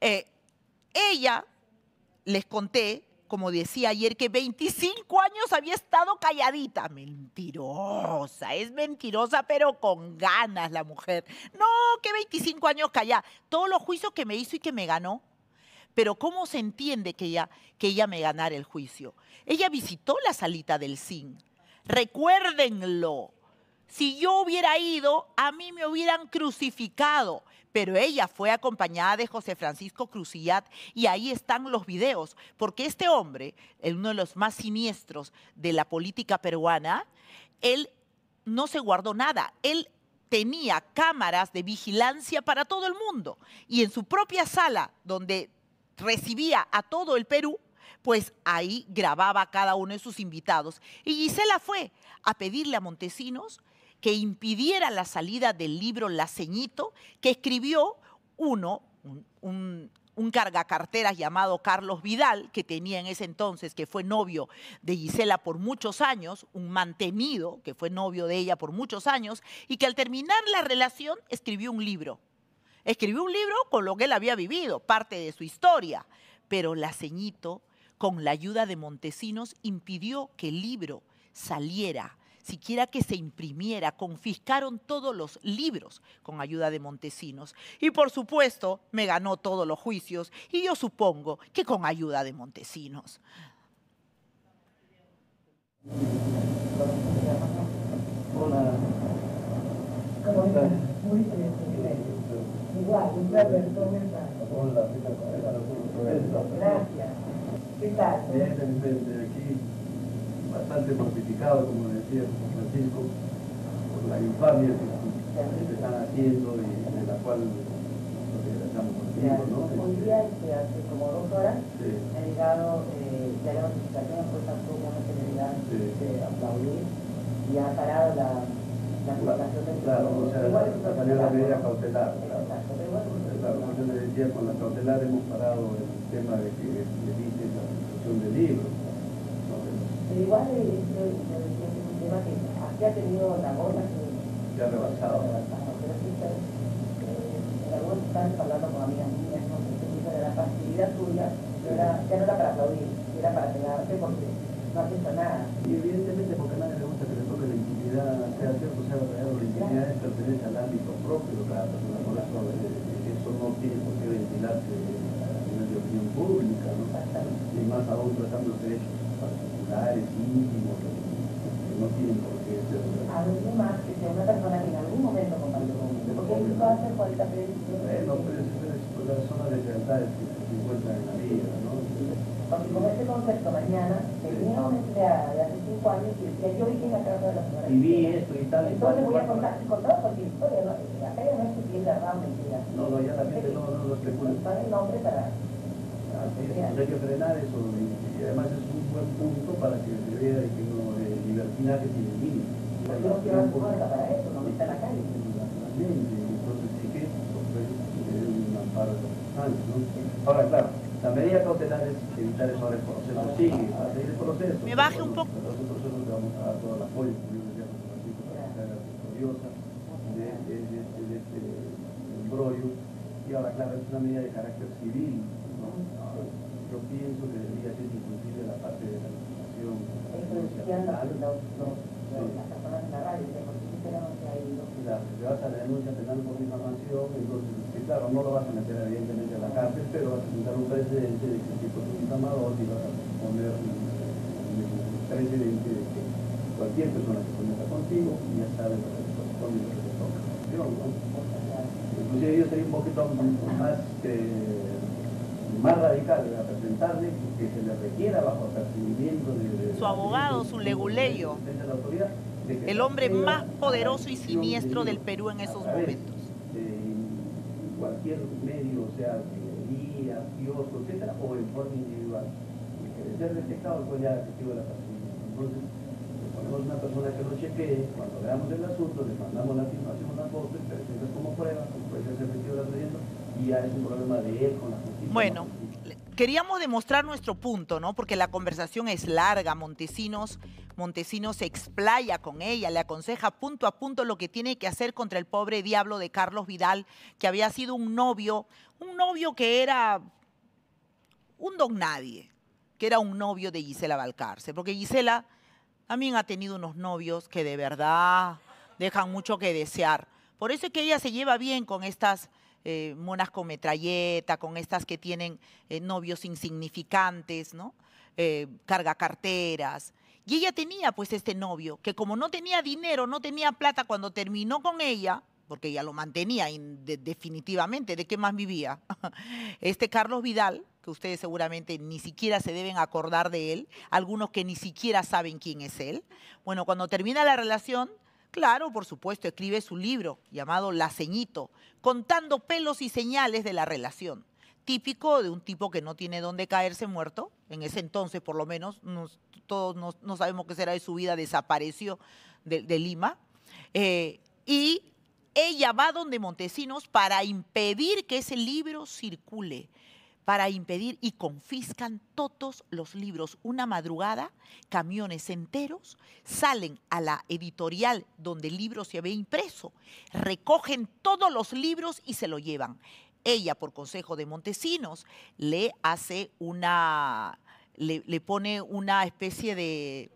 Eh, ella, les conté, como decía ayer, que 25 años había estado calladita. Mentirosa, es mentirosa, pero con ganas la mujer. No, que 25 años callada. Todos los juicios que me hizo y que me ganó. Pero ¿cómo se entiende que ella, que ella me ganara el juicio? Ella visitó la salita del CIN. Recuérdenlo. Si yo hubiera ido, a mí me hubieran crucificado. Pero ella fue acompañada de José Francisco Crucillat y ahí están los videos, porque este hombre, uno de los más siniestros de la política peruana, él no se guardó nada, él tenía cámaras de vigilancia para todo el mundo. Y en su propia sala donde recibía a todo el Perú, pues ahí grababa a cada uno de sus invitados. Y Gisela fue a pedirle a Montesinos que impidiera la salida del libro La Ceñito, que escribió uno, un, un cargacarteras llamado Carlos Vidal, que tenía en ese entonces, que fue novio de Gisela por muchos años, un mantenido, que fue novio de ella por muchos años, y que al terminar la relación escribió un libro. Escribió un libro con lo que él había vivido, parte de su historia, pero la ceñito, con la ayuda de Montesinos, impidió que el libro saliera siquiera que se imprimiera, confiscaron todos los libros con ayuda de Montesinos. Y por supuesto, me ganó todos los juicios y yo supongo que con ayuda de Montesinos. Gracias. ¿Qué tal? Bastante mortificado, como decía Francisco, por la infamia que, están haciendo y de la cual nos regresamos contigo, ¿no? Hoy día, hace como dos horas, sí. ha llegado eh, ya la notificación, pues tampoco una celeridad sí. de aplaudir y ha parado la, la publicación del Claro, o sea, igual, salió la medida cautelar. Claro. Exacto, pero bueno, claro, yo le decía, con la cautelar hemos parado el tema de que evite la distribución del libro pero igual es, un tema que aquí ha tenido la gota que ha rebasado. Pero sí, en algunos están hablando con amigas mías, no de la facilidad tuya, era, ya no era para aplaudir, era para pegarte porque no has hecho nada. Y evidentemente porque a nadie le gusta que le toque la intimidad, sea cierto, sea real, la intimidad es pertenece al ámbito propio de cada persona, por eso, eso no tiene por qué ventilarse a nivel de opinión pública, ¿no? Y más aún tratando de derechos particulares, íntimos, que no tienen por qué ser... Algo más que sea una persona que en algún momento compartió conmigo, porque él va a hacer 40 pesos. Bueno, pero es la zona de lealtades que se encuentran en la vida, ¿no? Porque con este concepto mañana tenía una empleada de hace 5 años y decía, yo vi que en la casa de la señora. Y vi esto y tal. Entonces voy a contar, contar cualquier historia, ¿no? Acá ya no es que tiene verdad mentira. No, no, ya la gente no, no lo especula. El nombre para... Hay que frenar eso y además es un buen punto para que se vea que no de libertinaje tiene límites. Porque no quiero puerta para eso, no está en la calle. Entonces sí que tener un amparo de años, ¿no? Ahora, claro, la medida cautelar es evitar eso ahora el proceso. Sigue, a seguir el proceso. Me baje un poco. Nosotros le vamos a dar todo el apoyo, como yo decía, Francisco, para que haga victoriosa de, este embrollo. Y ahora, claro, es una medida de carácter civil, pienso que debería ser inclusive la parte de la información. Claro, si vas a la denuncia penal por difamación, entonces, claro, no lo vas a meter evidentemente a la cárcel, pero vas a presentar un precedente de que si tú eres difamador y vas a poner un precedente de que cualquier persona que se meta contigo ya sabe lo que le corresponde y lo que le toca. Inclusive yo sería un poquito más que más radical de presentarle que se le requiera bajo apercibimiento de, de, su abogado, su leguleyo, el hombre más poderoso y siniestro del Perú en esos momentos. En cualquier medio, o sea, librería, kiosco, etcétera, o en forma individual. Y que ser detectado, pues ya efectivo de la participación. Entonces, ponemos una persona que lo chequee, cuando veamos el asunto, le mandamos la filmación, una foto, y presentas como prueba, como puede ser efectivo de la y es un problema de él con la justicia. Bueno, queríamos demostrar nuestro punto, ¿no? Porque la conversación es larga, Montesinos, Montesinos se explaya con ella, le aconseja punto a punto lo que tiene que hacer contra el pobre diablo de Carlos Vidal, que había sido un novio, un novio que era un don nadie, que era un novio de Gisela Valcarce, porque Gisela también ha tenido unos novios que de verdad dejan mucho que desear. Por eso es que ella se lleva bien con estas eh, monas con metralleta, con estas que tienen eh, novios insignificantes, ¿no? Eh, carga carteras. Y ella tenía pues este novio, que como no tenía dinero, no tenía plata cuando terminó con ella, porque ella lo mantenía definitivamente, ¿de qué más vivía? Este Carlos Vidal, que ustedes seguramente ni siquiera se deben acordar de él, algunos que ni siquiera saben quién es él. Bueno, cuando termina la relación, Claro, por supuesto, escribe su libro llamado La Ceñito, contando pelos y señales de la relación. Típico de un tipo que no tiene dónde caerse muerto, en ese entonces por lo menos, todos no, sabemos qué será de su vida, desapareció de, Lima. Eh, y ella va donde Montesinos para impedir que ese libro circule para impedir y confiscan todos los libros. Una madrugada, camiones enteros salen a la editorial donde el libro se había impreso, recogen todos los libros y se lo llevan. Ella, por consejo de Montesinos, le hace una, le, pone una especie de,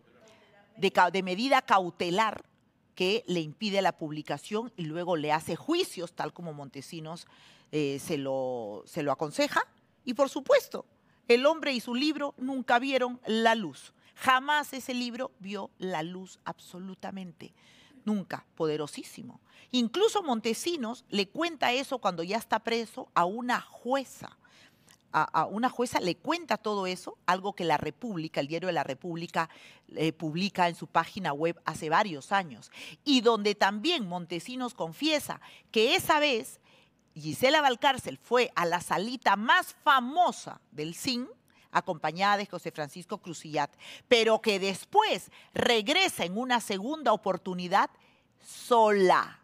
de, medida cautelar que le impide la publicación y luego le hace juicios, tal como Montesinos eh, se, lo, se lo aconseja y por supuesto, el hombre y su libro nunca vieron la luz. Jamás ese libro vio la luz absolutamente. Nunca, poderosísimo. Incluso Montesinos le cuenta eso cuando ya está preso a una jueza. A, una jueza le cuenta todo eso, algo que la República, el diario de la República, eh, publica en su página web hace varios años. Y donde también Montesinos confiesa que esa vez Gisela Valcárcel fue a la salita más famosa del CIN, acompañada de José Francisco Cruzillat, pero que después regresa en una segunda oportunidad sola,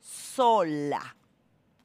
sola.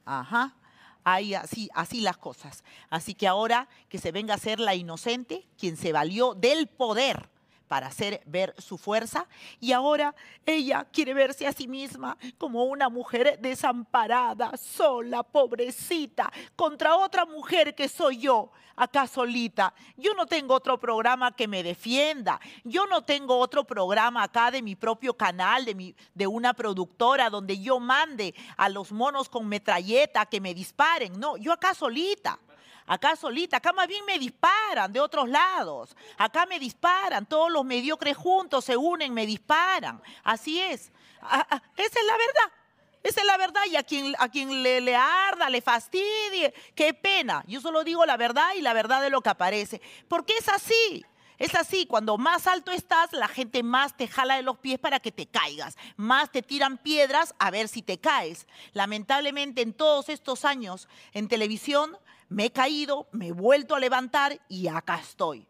Ajá. Ahí así, así las cosas. Así que ahora que se venga a ser la inocente, quien se valió del poder para hacer ver su fuerza. Y ahora ella quiere verse a sí misma como una mujer desamparada, sola, pobrecita, contra otra mujer que soy yo, acá solita. Yo no tengo otro programa que me defienda, yo no tengo otro programa acá de mi propio canal, de, mi, de una productora donde yo mande a los monos con metralleta que me disparen, no, yo acá solita acá solita, acá más bien me disparan de otros lados, acá me disparan, todos los mediocres juntos se unen, me disparan, así es, esa es la verdad. Esa es la verdad y a quien, a quien le, le, arda, le fastidie, qué pena. Yo solo digo la verdad y la verdad de lo que aparece. Porque es así. Es así, cuando más alto estás, la gente más te jala de los pies para que te caigas, más te tiran piedras a ver si te caes. Lamentablemente en todos estos años en televisión me he caído, me he vuelto a levantar y acá estoy.